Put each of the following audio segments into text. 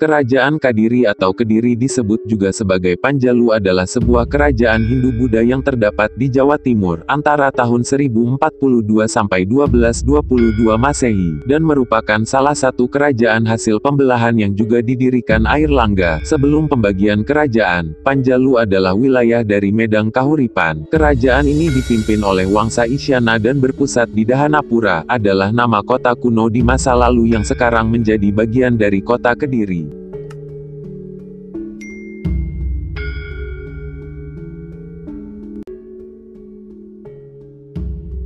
Kerajaan Kadiri atau Kediri disebut juga sebagai Panjalu adalah sebuah kerajaan Hindu-Buddha yang terdapat di Jawa Timur, antara tahun 1042 sampai 1222 Masehi, dan merupakan salah satu kerajaan hasil pembelahan yang juga didirikan Air Langga. Sebelum pembagian kerajaan, Panjalu adalah wilayah dari Medang Kahuripan. Kerajaan ini dipimpin oleh Wangsa Isyana dan berpusat di Dahanapura, adalah nama kota kuno di masa lalu yang sekarang menjadi bagian dari kota Kediri. Amen.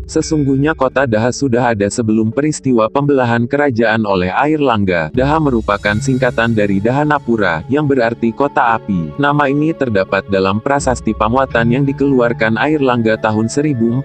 Sesungguhnya kota Daha sudah ada sebelum peristiwa pembelahan kerajaan oleh Air Langga. Daha merupakan singkatan dari Dahanapura, yang berarti kota api. Nama ini terdapat dalam prasasti pamuatan yang dikeluarkan Air Langga tahun 1042.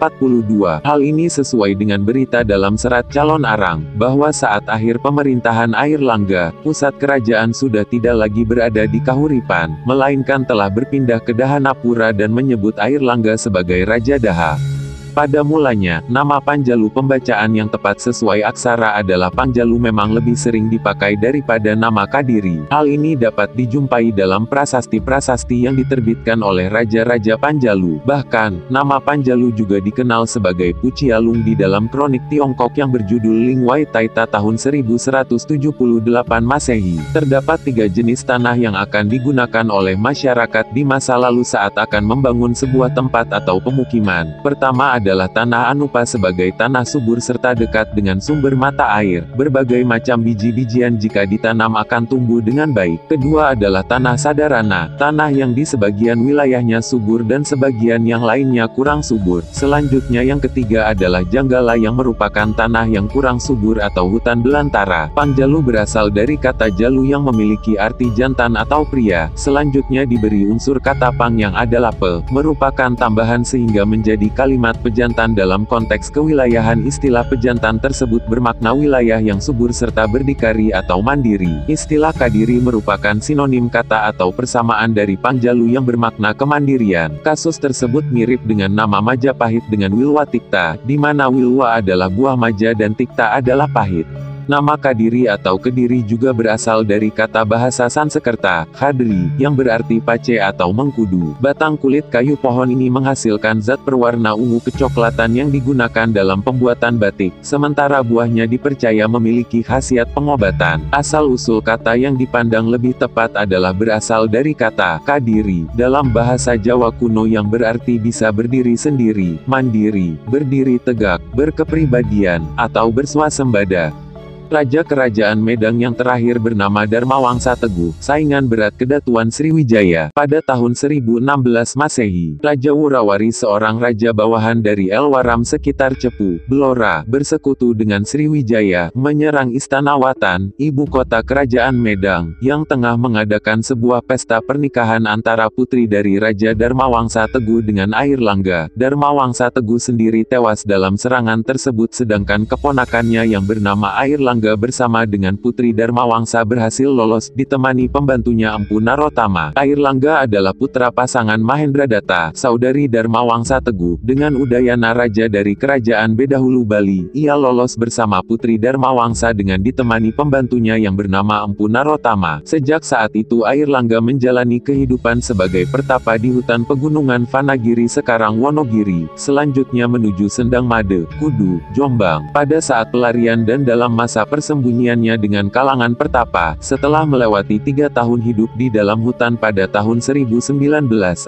Hal ini sesuai dengan berita dalam serat calon arang, bahwa saat akhir pemerintahan Air Langga, pusat kerajaan sudah tidak lagi berada di Kahuripan, melainkan telah berpindah ke Dahanapura dan menyebut Air Langga sebagai Raja Daha. Pada mulanya, nama Panjalu pembacaan yang tepat sesuai aksara adalah Panjalu memang lebih sering dipakai daripada nama Kadiri. Hal ini dapat dijumpai dalam prasasti-prasasti yang diterbitkan oleh Raja-Raja Panjalu. Bahkan, nama Panjalu juga dikenal sebagai Pucialung di dalam kronik Tiongkok yang berjudul Ling Wai Taita tahun 1178 Masehi. Terdapat tiga jenis tanah yang akan digunakan oleh masyarakat di masa lalu saat akan membangun sebuah tempat atau pemukiman. Pertama adalah tanah anupa sebagai tanah subur serta dekat dengan sumber mata air. Berbagai macam biji-bijian jika ditanam akan tumbuh dengan baik. Kedua adalah tanah sadarana, tanah yang di sebagian wilayahnya subur dan sebagian yang lainnya kurang subur. Selanjutnya yang ketiga adalah janggala yang merupakan tanah yang kurang subur atau hutan belantara. Pangjalu berasal dari kata jalu yang memiliki arti jantan atau pria. Selanjutnya diberi unsur kata pang yang adalah pe, merupakan tambahan sehingga menjadi kalimat pejantan dalam konteks kewilayahan istilah pejantan tersebut bermakna wilayah yang subur serta berdikari atau mandiri. Istilah kadiri merupakan sinonim kata atau persamaan dari pangjalu yang bermakna kemandirian. Kasus tersebut mirip dengan nama Majapahit dengan Wilwa Tikta, di mana Wilwa adalah buah maja dan Tikta adalah pahit. Nama Kadiri atau Kediri juga berasal dari kata bahasa Sansekerta, Khadri, yang berarti pace atau mengkudu. Batang kulit kayu pohon ini menghasilkan zat berwarna ungu kecoklatan yang digunakan dalam pembuatan batik, sementara buahnya dipercaya memiliki khasiat pengobatan. Asal-usul kata yang dipandang lebih tepat adalah berasal dari kata Kadiri, dalam bahasa Jawa kuno yang berarti bisa berdiri sendiri, mandiri, berdiri tegak, berkepribadian, atau bersuasembada. Raja Kerajaan Medang yang terakhir bernama Dharma Wangsa Teguh, saingan berat kedatuan Sriwijaya, pada tahun 1016 Masehi. Raja Wurawari seorang raja bawahan dari Elwaram sekitar Cepu, Blora, bersekutu dengan Sriwijaya, menyerang Istana Watan, ibu kota Kerajaan Medang, yang tengah mengadakan sebuah pesta pernikahan antara putri dari Raja Dharma Wangsa Teguh dengan Air Langga. Dharma Wangsa Teguh sendiri tewas dalam serangan tersebut sedangkan keponakannya yang bernama Air Langga Angga bersama dengan Putri Dharma Wangsa berhasil lolos ditemani pembantunya Empu Narotama. Air Langga adalah putra pasangan Mahendra Datta, saudari Dharma Wangsa Teguh, dengan Udayana Raja dari Kerajaan Bedahulu Bali. Ia lolos bersama Putri Dharma Wangsa dengan ditemani pembantunya yang bernama Empu Narotama. Sejak saat itu Air Langga menjalani kehidupan sebagai pertapa di hutan pegunungan Vanagiri sekarang Wonogiri, selanjutnya menuju Sendang Made, Kudu, Jombang. Pada saat pelarian dan dalam masa persembunyiannya dengan kalangan pertapa, setelah melewati tiga tahun hidup di dalam hutan pada tahun 1019,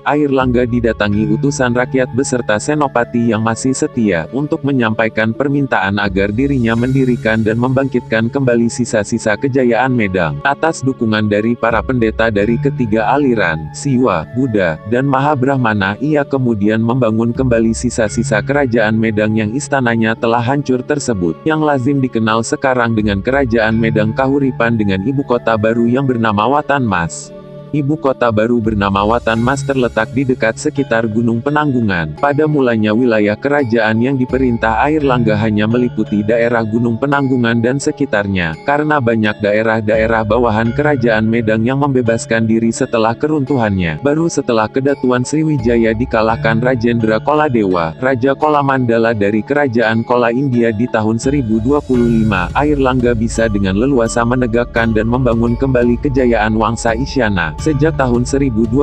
Air Langga didatangi utusan rakyat beserta senopati yang masih setia, untuk menyampaikan permintaan agar dirinya mendirikan dan membangkitkan kembali sisa-sisa kejayaan Medang. Atas dukungan dari para pendeta dari ketiga aliran, Siwa, Buddha, dan Mahabrahmana ia kemudian membangun kembali sisa-sisa kerajaan Medang yang istananya telah hancur tersebut, yang lazim dikenal sekarang dengan kerajaan Medang Kahuripan dengan ibu kota baru yang bernama Watan Mas. Ibu kota baru bernama Watan Mas terletak di dekat sekitar Gunung Penanggungan. Pada mulanya wilayah kerajaan yang diperintah Air Langga hanya meliputi daerah Gunung Penanggungan dan sekitarnya, karena banyak daerah-daerah bawahan kerajaan Medang yang membebaskan diri setelah keruntuhannya. Baru setelah kedatuan Sriwijaya dikalahkan Rajendra Koladewa, Raja Kola Mandala dari kerajaan Kola India di tahun 1025, Air Langga bisa dengan leluasa menegakkan dan membangun kembali kejayaan Wangsa Isyana. Sejak tahun 1029,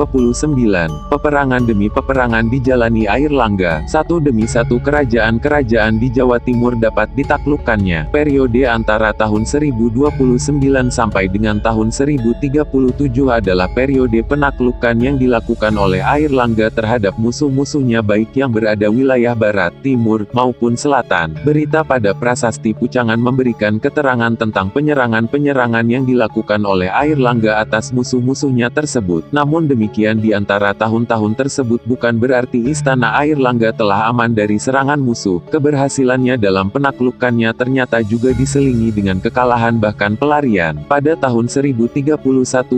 peperangan demi peperangan dijalani air langga, satu demi satu kerajaan-kerajaan di Jawa Timur dapat ditaklukkannya. Periode antara tahun 1029 sampai dengan tahun 1037 adalah periode penaklukan yang dilakukan oleh air langga terhadap musuh-musuhnya baik yang berada wilayah barat, timur, maupun selatan. Berita pada prasasti Pucangan memberikan keterangan tentang penyerangan-penyerangan yang dilakukan oleh air langga atas musuh-musuhnya tersebut. Namun demikian di antara tahun-tahun tersebut bukan berarti Istana Air Langga telah aman dari serangan musuh. Keberhasilannya dalam penaklukannya ternyata juga diselingi dengan kekalahan bahkan pelarian. Pada tahun 1031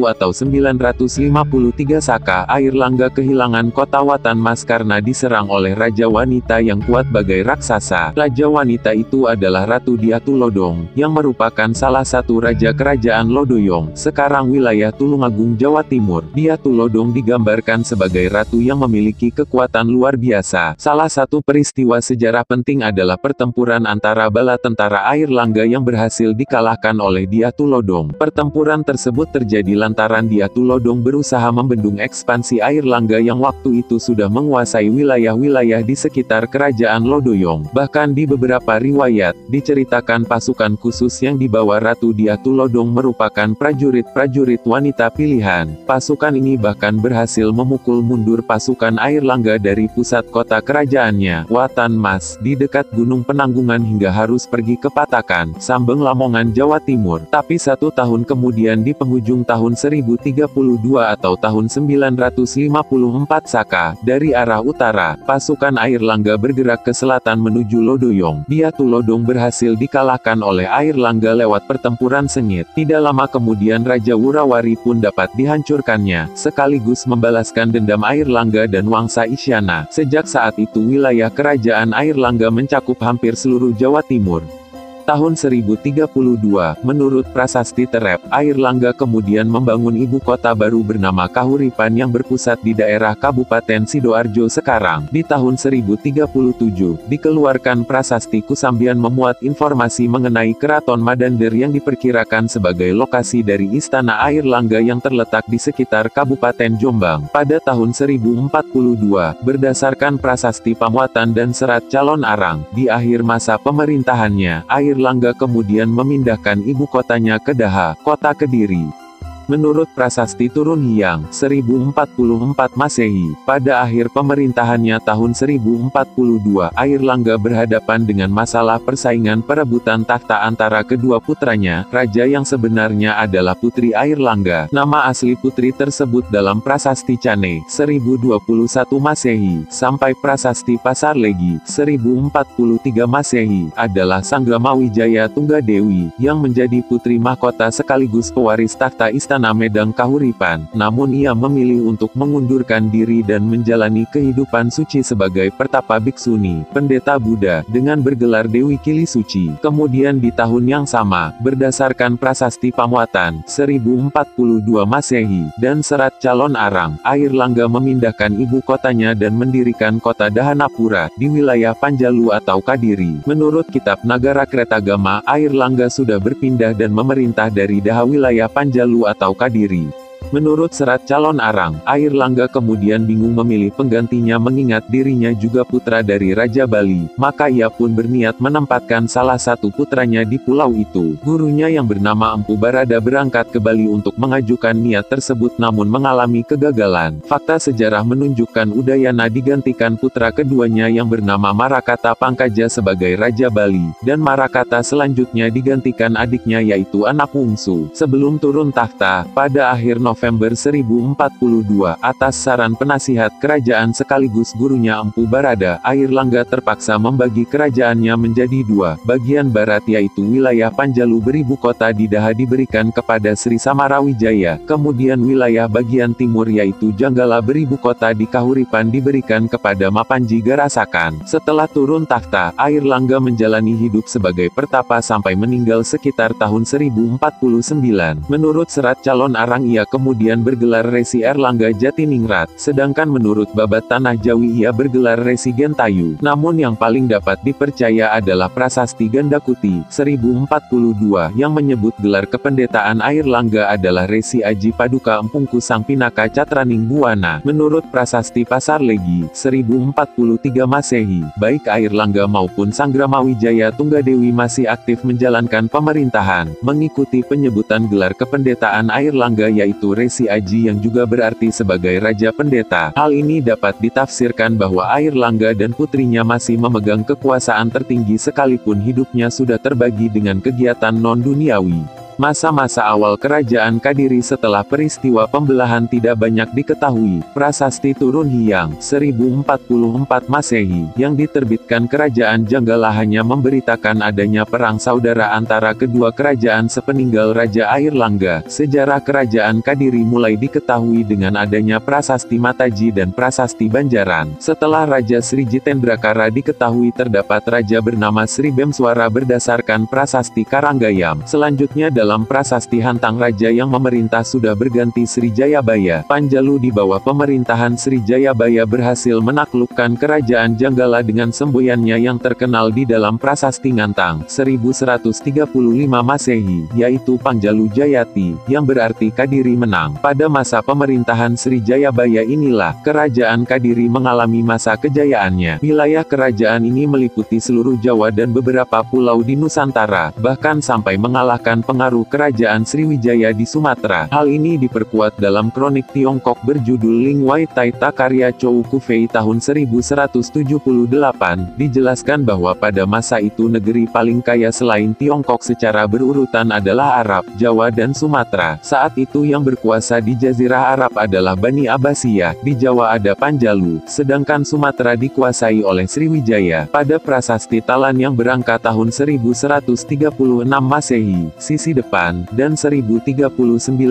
atau 953 Saka, Air Langga kehilangan kota Watan Mas karena diserang oleh Raja Wanita yang kuat bagai raksasa. Raja Wanita itu adalah Ratu Diatu Lodong, yang merupakan salah satu raja kerajaan Lodoyong, sekarang wilayah Tulungagung, Jawa Timur, dia Tulodong digambarkan sebagai ratu yang memiliki kekuatan luar biasa. Salah satu peristiwa sejarah penting adalah pertempuran antara bala tentara air langga yang berhasil dikalahkan oleh dia Tulodong. Pertempuran tersebut terjadi lantaran dia Tulodong berusaha membendung ekspansi air langga yang waktu itu sudah menguasai wilayah-wilayah di sekitar kerajaan Lodoyong. Bahkan di beberapa riwayat, diceritakan pasukan khusus yang dibawa Ratu Dia Tulodong merupakan prajurit-prajurit wanita pilihan. Pasukan ini bahkan berhasil memukul mundur pasukan air langga dari pusat kota kerajaannya, Watan Mas, di dekat Gunung Penanggungan hingga harus pergi ke Patakan, Sambeng Lamongan, Jawa Timur. Tapi satu tahun kemudian di penghujung tahun 1032 atau tahun 954 Saka, dari arah utara, pasukan air langga bergerak ke selatan menuju Lodoyong. Dia Tulodong berhasil dikalahkan oleh air langga lewat pertempuran sengit. Tidak lama kemudian Raja Wurawari pun dapat dihancurkan menghancurkannya, sekaligus membalaskan dendam Air Langga dan Wangsa Isyana. Sejak saat itu wilayah kerajaan Air Langga mencakup hampir seluruh Jawa Timur. Tahun 1032, menurut prasasti Terep, Air Langga kemudian membangun ibu kota baru bernama Kahuripan yang berpusat di daerah Kabupaten Sidoarjo sekarang. Di tahun 1037, dikeluarkan prasasti Kusambian memuat informasi mengenai Keraton Madander yang diperkirakan sebagai lokasi dari Istana Air Langga yang terletak di sekitar Kabupaten Jombang. Pada tahun 1042, berdasarkan prasasti Pamuatan dan Serat Calon Arang, di akhir masa pemerintahannya, Air Langga kemudian memindahkan ibu kotanya ke Daha, kota Kediri. Menurut prasasti Turun Hyang, 1044 Masehi, pada akhir pemerintahannya tahun 1042, Air Langga berhadapan dengan masalah persaingan perebutan takhta antara kedua putranya, raja yang sebenarnya adalah Putri Air Langga. Nama asli putri tersebut dalam prasasti Cane, 1021 Masehi, sampai prasasti Pasar Legi, 1043 Masehi, adalah Sanggama Wijaya Tunggadewi, yang menjadi putri mahkota sekaligus pewaris takhta istana istana Medang Kahuripan, namun ia memilih untuk mengundurkan diri dan menjalani kehidupan suci sebagai pertapa biksuni, pendeta Buddha, dengan bergelar Dewi Kili Suci. Kemudian di tahun yang sama, berdasarkan prasasti Pamuatan, 1042 Masehi, dan serat calon Arang, Air Langga memindahkan ibu kotanya dan mendirikan kota Dahanapura, di wilayah Panjalu atau Kadiri. Menurut kitab Nagara Kretagama, Air Langga sudah berpindah dan memerintah dari Daha wilayah Panjalu atau atau Kadiri. Menurut serat calon Arang, Air Langga kemudian bingung memilih penggantinya mengingat dirinya juga putra dari Raja Bali, maka ia pun berniat menempatkan salah satu putranya di pulau itu. Gurunya yang bernama Empu Barada berangkat ke Bali untuk mengajukan niat tersebut namun mengalami kegagalan. Fakta sejarah menunjukkan Udayana digantikan putra keduanya yang bernama Marakata Pangkaja sebagai Raja Bali, dan Marakata selanjutnya digantikan adiknya yaitu anak Wungsu. Sebelum turun tahta, pada akhir November November 1042 atas saran penasihat kerajaan sekaligus gurunya Empu Barada, Air Langga terpaksa membagi kerajaannya menjadi dua. Bagian barat yaitu wilayah Panjalu beribu kota di Daha diberikan kepada Sri Samarawijaya, kemudian wilayah bagian timur yaitu Janggala beribu kota di Kahuripan diberikan kepada Mapanji Garasakan. Setelah turun takhta, Air Langga menjalani hidup sebagai pertapa sampai meninggal sekitar tahun 1049. Menurut serat calon arang ia kemudian bergelar Resi Erlangga Jatiningrat, sedangkan menurut babat Tanah Jawi ia bergelar Resi Gentayu. Namun yang paling dapat dipercaya adalah Prasasti Gandakuti, 1042, yang menyebut gelar kependetaan Air Langga adalah Resi Aji Paduka Empungku Sang Pinaka Catraning Buana. Menurut Prasasti Pasar Legi, 1043 Masehi, baik Air Langga maupun Sanggramawijaya Tunggadewi masih aktif menjalankan pemerintahan, mengikuti penyebutan gelar kependetaan Air Langga yaitu Resi Aji yang juga berarti sebagai Raja Pendeta. Hal ini dapat ditafsirkan bahwa Air Langga dan putrinya masih memegang kekuasaan tertinggi sekalipun hidupnya sudah terbagi dengan kegiatan non-duniawi. Masa-masa awal kerajaan Kadiri setelah peristiwa pembelahan tidak banyak diketahui. Prasasti Turun Hyang, 1044 Masehi, yang diterbitkan kerajaan Janggala hanya memberitakan adanya perang saudara antara kedua kerajaan sepeninggal Raja Air Langga. Sejarah kerajaan Kadiri mulai diketahui dengan adanya Prasasti Mataji dan Prasasti Banjaran. Setelah Raja Sri Jitendrakara diketahui terdapat raja bernama Sri Bemswara berdasarkan Prasasti Karanggayam. Selanjutnya dalam dalam prasasti Hantang Raja yang memerintah sudah berganti Sri Jayabaya. Panjalu di bawah pemerintahan Sri Jayabaya berhasil menaklukkan kerajaan Janggala dengan semboyannya yang terkenal di dalam prasasti Ngantang, 1135 Masehi, yaitu Panjalu Jayati, yang berarti Kadiri menang. Pada masa pemerintahan Sri Jayabaya inilah, kerajaan Kadiri mengalami masa kejayaannya. Wilayah kerajaan ini meliputi seluruh Jawa dan beberapa pulau di Nusantara, bahkan sampai mengalahkan pengaruh kerajaan Sriwijaya di Sumatera. Hal ini diperkuat dalam kronik Tiongkok berjudul Ling Wai Taita karya Chou Kufei tahun 1178, dijelaskan bahwa pada masa itu negeri paling kaya selain Tiongkok secara berurutan adalah Arab, Jawa dan Sumatera. Saat itu yang berkuasa di Jazirah Arab adalah Bani Abbasiyah, di Jawa ada Panjalu, sedangkan Sumatera dikuasai oleh Sriwijaya. Pada prasasti Talan yang berangka tahun 1136 Masehi, sisi depan dan 1039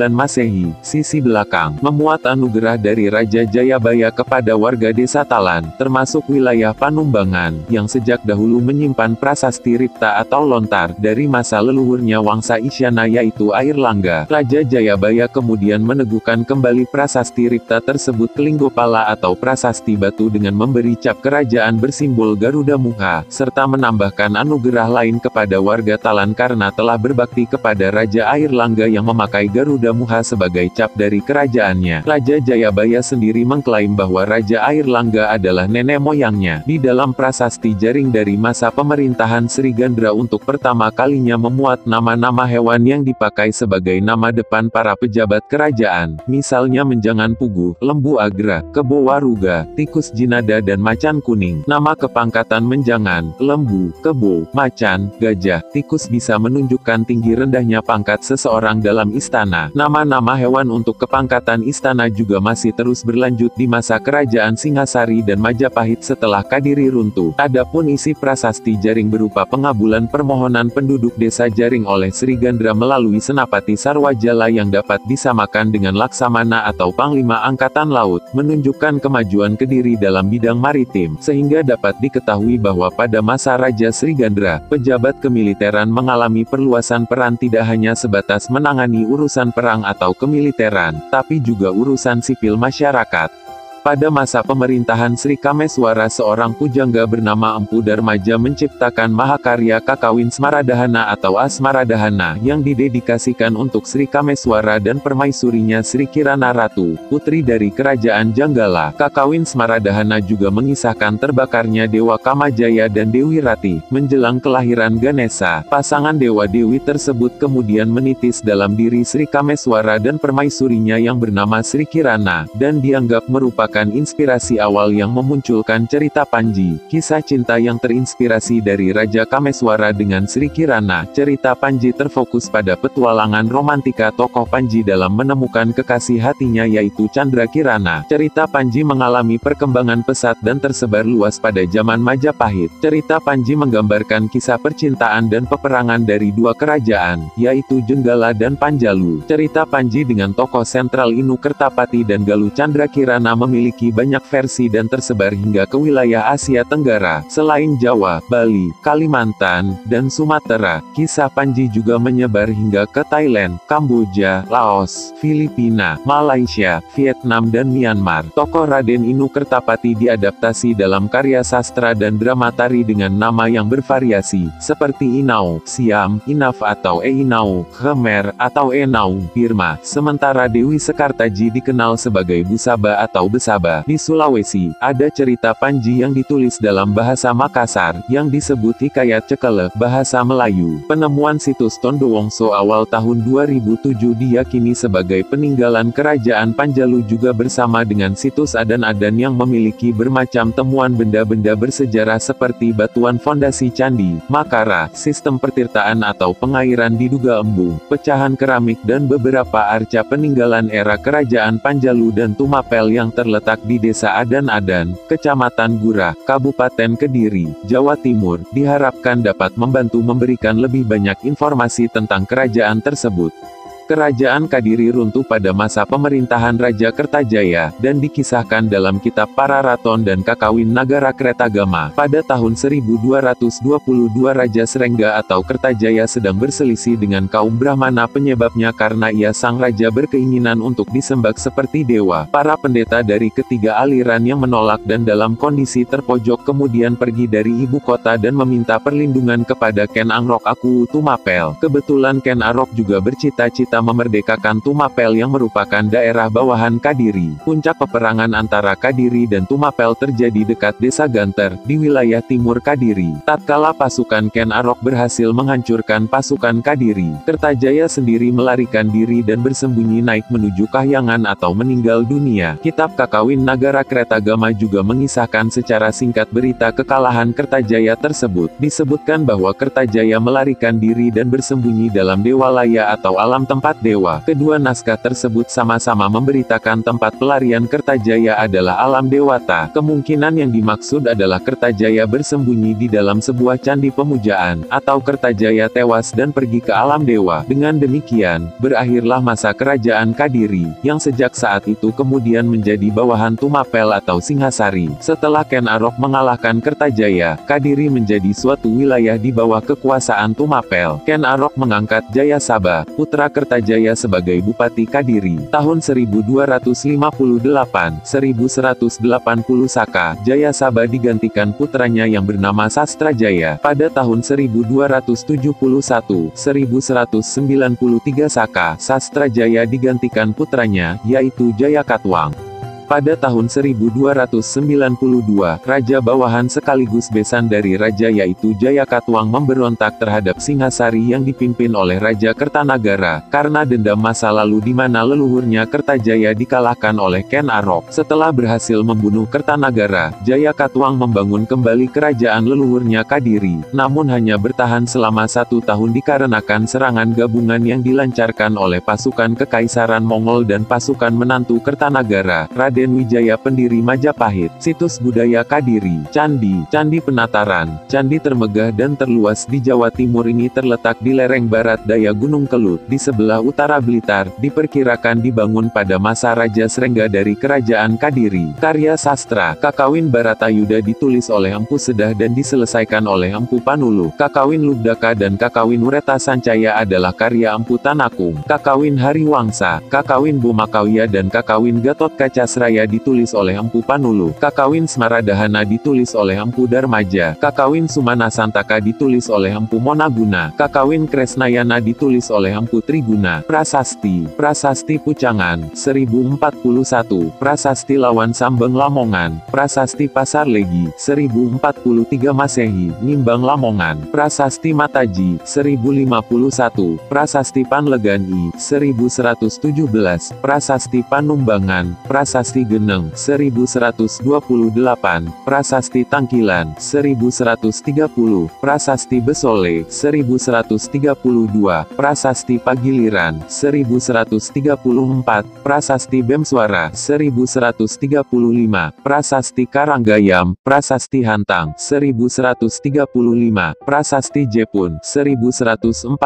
Masehi, sisi belakang, memuat anugerah dari Raja Jayabaya kepada warga desa Talan, termasuk wilayah Panumbangan, yang sejak dahulu menyimpan prasasti Ripta atau lontar, dari masa leluhurnya Wangsa Isyana yaitu Air Langga. Raja Jayabaya kemudian meneguhkan kembali prasasti Ripta tersebut Linggopala atau prasasti batu dengan memberi cap kerajaan bersimbol Garuda Muha, serta menambahkan anugerah lain kepada warga Talan karena telah berbakti kepada Raja Air Langga yang memakai Garuda Muha sebagai cap dari kerajaannya. Raja Jayabaya sendiri mengklaim bahwa Raja Air Langga adalah nenek moyangnya. Di dalam prasasti jaring dari masa pemerintahan Sri Gandra untuk pertama kalinya memuat nama-nama hewan yang dipakai sebagai nama depan para pejabat kerajaan, misalnya menjangan pugu, lembu agra, kebo waruga, tikus jinada dan macan kuning. Nama kepangkatan menjangan, lembu, kebo, macan, gajah, tikus bisa menunjukkan tinggi rendahnya pangkat seseorang dalam istana. Nama-nama hewan untuk kepangkatan istana juga masih terus berlanjut di masa kerajaan Singhasari dan Majapahit setelah Kadiri runtuh. Adapun isi prasasti jaring berupa pengabulan permohonan penduduk desa jaring oleh Sri Gandra melalui Senapati Sarwajala yang dapat disamakan dengan Laksamana atau Panglima Angkatan Laut, menunjukkan kemajuan Kediri dalam bidang maritim, sehingga dapat diketahui bahwa pada masa Raja Sri Gandra, pejabat kemiliteran mengalami perluasan peran tidak hanya sebatas menangani urusan perang atau kemiliteran, tapi juga urusan sipil masyarakat. Pada masa pemerintahan Sri Kameswara seorang pujangga bernama Empu Darmaja menciptakan mahakarya Kakawin Smaradahana atau Asmaradahana yang didedikasikan untuk Sri Kameswara dan permaisurinya Sri Kirana Ratu, putri dari kerajaan Janggala. Kakawin Smaradahana juga mengisahkan terbakarnya Dewa Kamajaya dan Dewi Rati, menjelang kelahiran Ganesha. Pasangan Dewa-Dewi tersebut kemudian menitis dalam diri Sri Kameswara dan permaisurinya yang bernama Sri Kirana, dan dianggap merupakan merupakan inspirasi awal yang memunculkan cerita Panji, kisah cinta yang terinspirasi dari Raja Kameswara dengan Sri Kirana. Cerita Panji terfokus pada petualangan romantika tokoh Panji dalam menemukan kekasih hatinya yaitu Chandra Kirana. Cerita Panji mengalami perkembangan pesat dan tersebar luas pada zaman Majapahit. Cerita Panji menggambarkan kisah percintaan dan peperangan dari dua kerajaan, yaitu Jenggala dan Panjalu. Cerita Panji dengan tokoh sentral Inu Kertapati dan Galuh Chandra Kirana memiliki banyak versi dan tersebar hingga ke wilayah Asia Tenggara. Selain Jawa, Bali, Kalimantan, dan Sumatera, kisah Panji juga menyebar hingga ke Thailand, Kamboja, Laos, Filipina, Malaysia, Vietnam dan Myanmar. Tokoh Raden Inu Kertapati diadaptasi dalam karya sastra dan drama tari dengan nama yang bervariasi, seperti Inau, Siam, Inaf atau Einau, Khmer, atau Enau, Birma. Sementara Dewi Sekartaji dikenal sebagai Busaba atau Besaba. Di Sulawesi, ada cerita Panji yang ditulis dalam bahasa Makassar, yang disebut Hikayat Cekele, bahasa Melayu. Penemuan situs Tondowongso awal tahun 2007 diyakini sebagai peninggalan kerajaan Panjalu juga bersama dengan situs Adan-Adan yang memiliki bermacam temuan benda-benda bersejarah seperti batuan fondasi candi, makara, sistem pertirtaan atau pengairan diduga embung, pecahan keramik dan beberapa arca peninggalan era kerajaan Panjalu dan Tumapel yang terletak di Desa Adan-Adan, Kecamatan Gurah, Kabupaten Kediri, Jawa Timur, diharapkan dapat membantu memberikan lebih banyak informasi tentang kerajaan tersebut. Kerajaan Kadiri runtuh pada masa pemerintahan Raja Kertajaya, dan dikisahkan dalam kitab Pararaton dan Kakawin Nagara Kretagama. Pada tahun 1222 Raja Serengga atau Kertajaya sedang berselisih dengan kaum Brahmana penyebabnya karena ia sang raja berkeinginan untuk disembah seperti dewa. Para pendeta dari ketiga aliran yang menolak dan dalam kondisi terpojok kemudian pergi dari ibu kota dan meminta perlindungan kepada Ken Angrok Aku Tumapel. Kebetulan Ken Arok juga bercita-cita memerdekakan Tumapel yang merupakan daerah bawahan Kadiri. Puncak peperangan antara Kadiri dan Tumapel terjadi dekat desa Ganter, di wilayah timur Kadiri. Tatkala pasukan Ken Arok berhasil menghancurkan pasukan Kadiri, Kertajaya sendiri melarikan diri dan bersembunyi naik menuju Kahyangan atau meninggal dunia. Kitab Kakawin Nagara Kretagama juga mengisahkan secara singkat berita kekalahan Kertajaya tersebut. Disebutkan bahwa Kertajaya melarikan diri dan bersembunyi dalam Dewalaya atau alam tempat tempat dewa. Kedua naskah tersebut sama-sama memberitakan tempat pelarian Kertajaya adalah alam dewata. Kemungkinan yang dimaksud adalah Kertajaya bersembunyi di dalam sebuah candi pemujaan, atau Kertajaya tewas dan pergi ke alam dewa. Dengan demikian, berakhirlah masa kerajaan Kadiri, yang sejak saat itu kemudian menjadi bawahan Tumapel atau Singhasari. Setelah Ken Arok mengalahkan Kertajaya, Kadiri menjadi suatu wilayah di bawah kekuasaan Tumapel. Ken Arok mengangkat Jaya Sabah, putra Kertajaya Jaya sebagai Bupati Kadiri. Tahun 1258, 1180 Saka, Jaya Sabah digantikan putranya yang bernama Sastra Jaya. Pada tahun 1271, 1193 Saka, Sastra Jaya digantikan putranya, yaitu Jaya Katwang. Pada tahun 1292, Raja Bawahan sekaligus besan dari Raja yaitu Jaya Katwang memberontak terhadap Singhasari yang dipimpin oleh Raja Kertanagara, karena dendam masa lalu di mana leluhurnya Kertajaya dikalahkan oleh Ken Arok. Setelah berhasil membunuh Kertanagara, Jaya Katwang membangun kembali kerajaan leluhurnya Kadiri, namun hanya bertahan selama satu tahun dikarenakan serangan gabungan yang dilancarkan oleh pasukan Kekaisaran Mongol dan pasukan menantu Kertanagara, Raden Raden Wijaya pendiri Majapahit, situs budaya Kadiri, Candi, Candi Penataran, Candi termegah dan terluas di Jawa Timur ini terletak di lereng barat daya Gunung Kelut, di sebelah utara Blitar, diperkirakan dibangun pada masa Raja Srengga dari Kerajaan Kadiri. Karya sastra, Kakawin Baratayuda ditulis oleh Empu Sedah dan diselesaikan oleh Empu Panulu. Kakawin Lubdaka dan Kakawin Ureta Sancaya adalah karya Empu Tanakung. Kakawin Hariwangsa, Kakawin Bumakawya dan Kakawin Gatot Kacasra Raya ditulis oleh Empu Panulu, Kakawin Semaradahana ditulis oleh Empu Darmaja, Kakawin Sumana Santaka ditulis oleh Empu Monaguna, Kakawin Kresnayana ditulis oleh Empu Triguna, Prasasti, Prasasti Pucangan, 1041, Prasasti Lawan Sambeng Lamongan, Prasasti Pasar Legi, 1043 Masehi, Nimbang Lamongan, Prasasti Mataji, 1051, Prasasti Panlegani, 1117, Prasasti Panumbangan, Prasasti Prasasti Geneng 1128, Prasasti Tangkilan 1130, Prasasti Besole 1132, Prasasti Pagiliran 1134, Prasasti Bemsuara 1135, Prasasti Karanggayam, Prasasti Hantang 1135, Prasasti Jepun 1144,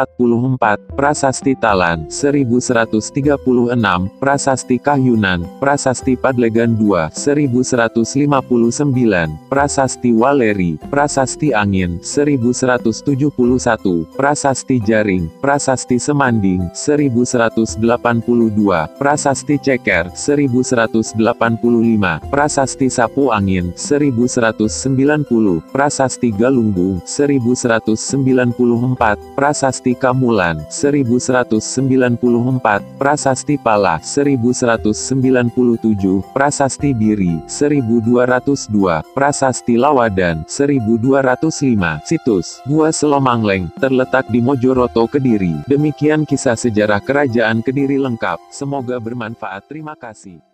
Prasasti Talan 1136, Prasasti Kahyunan, Prasasti Padlegan II 1159, Prasasti Waleri, Prasasti Angin 1171, Prasasti Jaring, Prasasti Semanding 1182, Prasasti Ceker 1185, Prasasti Sapu Angin 1190, Prasasti Galunggung 1194, Prasasti Kamulan 1194, Prasasti Pala 1197, Prasasti Biri 1202, Prasasti Lawadan 1205. Situs Gua Selomangleng terletak di Mojoroto Kediri. Demikian kisah sejarah kerajaan Kediri lengkap. Semoga bermanfaat. Terima kasih.